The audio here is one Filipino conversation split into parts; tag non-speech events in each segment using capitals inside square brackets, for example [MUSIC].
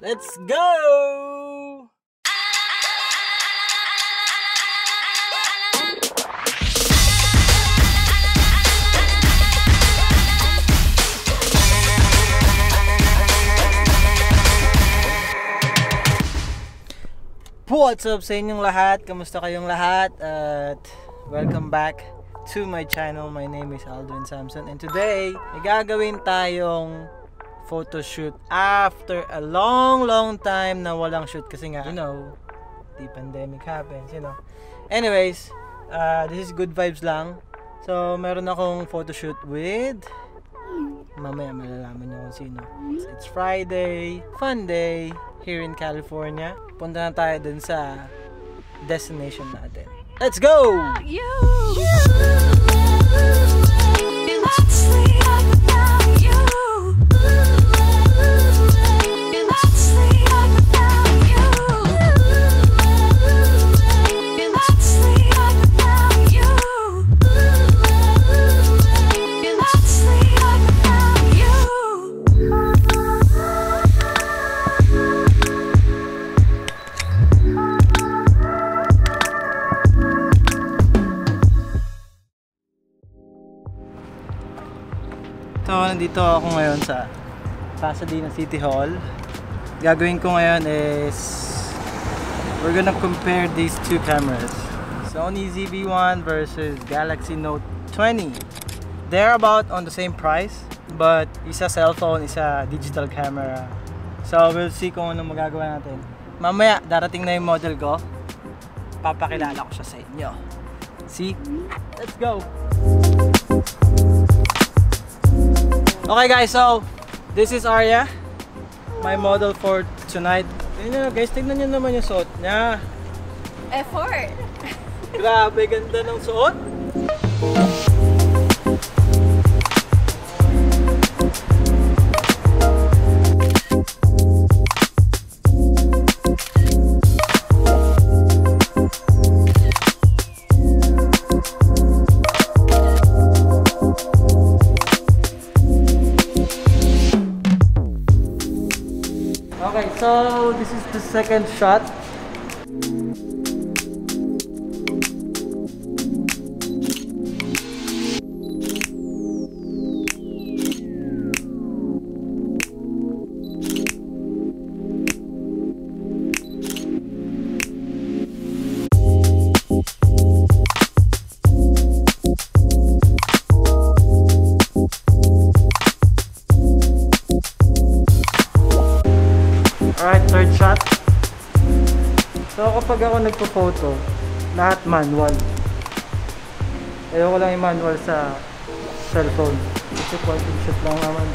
Let's go! What's up sa inyong lahat? Kamusta kayong lahat? At welcome back to my channel. My name is Aldwin Samson and today, may gagawin tayong photo shoot after a long long time na walang shoot kasi nga, you know, the pandemic happens, you know. Anyways, uh, this is good vibes lang. So, meron akong photo shoot with mamaya malalaman niyo kung sino. It's, Friday, fun day here in California. Punta na tayo dun sa destination natin. Let's go! You. Let's sleep without So, nandito ako ngayon sa Pasadena City Hall. Gagawin ko ngayon is we're gonna compare these two cameras. Sony ZV-1 versus Galaxy Note 20. They're about on the same price, but isa cellphone, isa digital camera. So, we'll see kung ano magagawa natin. Mamaya, darating na yung model ko. Papakilala ko siya sa inyo. See? Let's go! Okay guys, so this is Arya, my model for tonight. Tingnan nyo guys, tignan nyo naman yung suot niya. Effort. Grabe, ganda ng suot. So this is the second shot. So kapag ako nagpo-photo, lahat manual. Ayoko lang yung manual sa cellphone. Kasi point and shoot lang naman.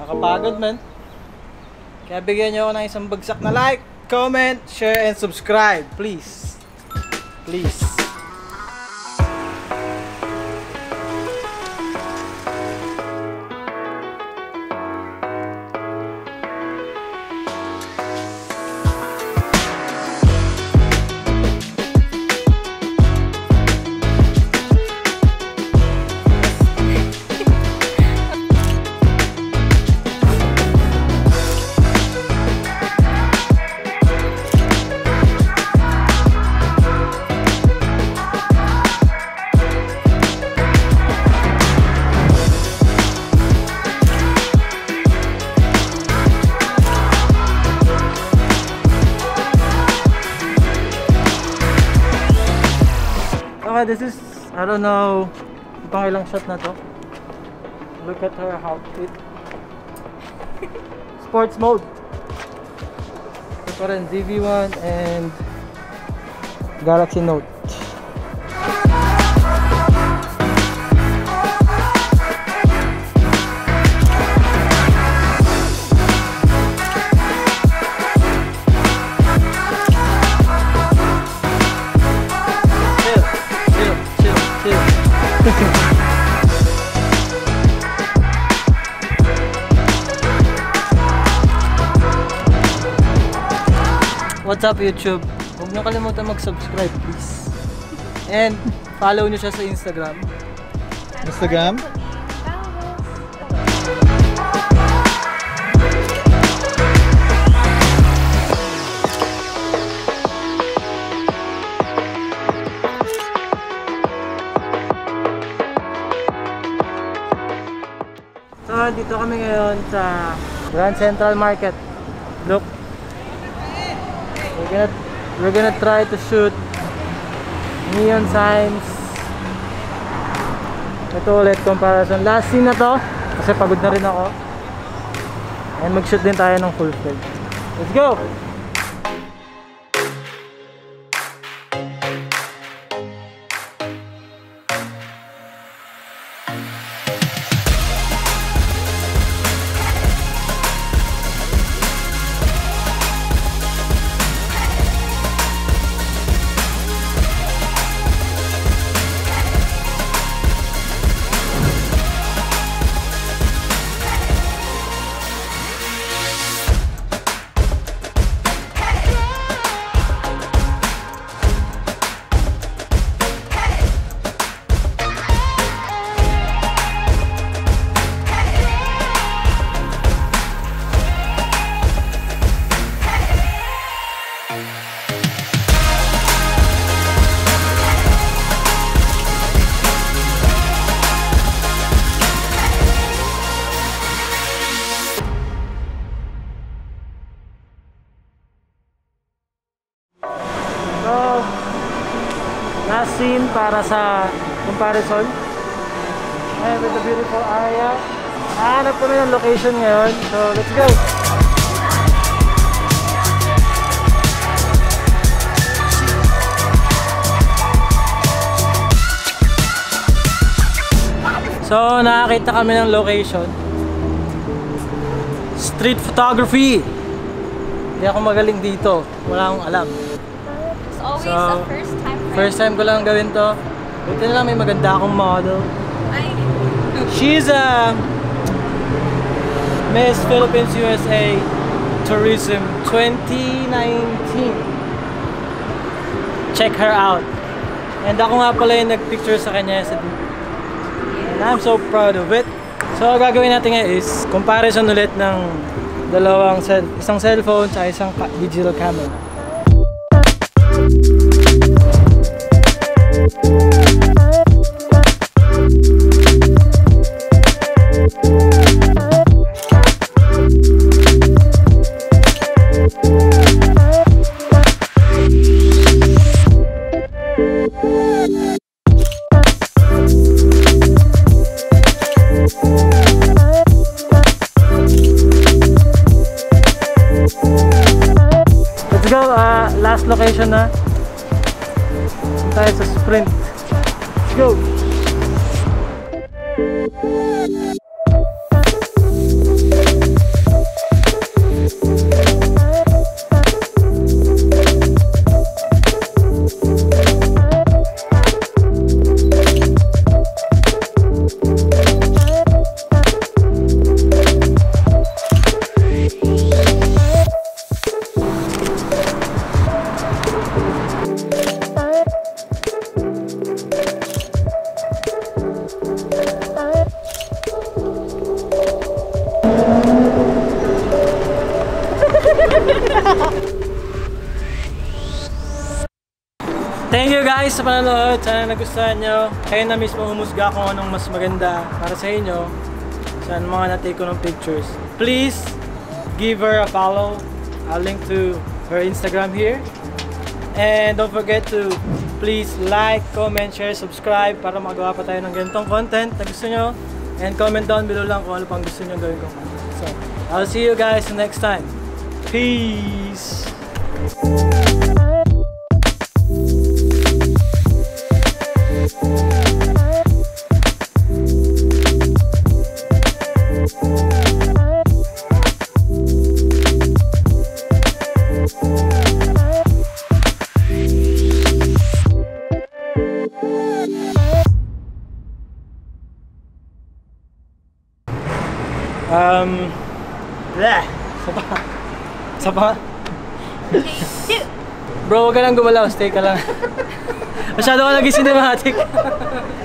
Nakapagod man. Kaya bigyan nyo ako ng isang bagsak na like, comment, share, and subscribe. Please. Please. Okay, this is, I don't know, pang ilang shot na to. Look at her outfit. [LAUGHS] Sports mode. Ito rin, ZV-1 and Galaxy Note. What's up YouTube? Huwag niyo kalimutan mag-subscribe, please. And follow niyo siya sa Instagram. Instagram? So, dito kami ngayon sa Grand Central Market. Look. Gonna we're gonna try to shoot neon signs. Ito ulit comparison. Last scene na to kasi pagod na rin ako. And mag-shoot din tayo ng full frame. Let's go! Para sa comparison. And with the beautiful area. Hanap kami ng location ngayon. So, let's go! So, nakakita kami ng location. Street photography. Hindi ako magaling dito. Wala akong alam. It's always So, the first First time ko lang gawin to. Buti na lang may maganda akong model. Ay, She's a Miss Philippines USA Tourism 2019. Check her out. And ako nga pala yung nagpicture sa kanya sa. And I'm so proud of it. So, ang gagawin natin ngayon is comparison ulit ng dalawang cell, isang cellphone sa isang digital camera. Uh, last location na. Tayo sa sprint. Let's go! Guys sa panonood. Sana nagustuhan nyo. Kayo na mismo humusga kung anong mas maganda para sa inyo. Sa mga na-take ko ng pictures. Please give her a follow. I'll link to her Instagram here. And don't forget to please like, comment, share, subscribe para magawa pa tayo ng ganitong content na gusto nyo. And comment down below lang kung ano pang gusto nyo gawin content. So, I'll see you guys next time. Peace! Um, bleh, saba, saba, Bro, huwag ka lang gumalaw. Stay ka lang. Masyado ka naging cinematic. [LAUGHS]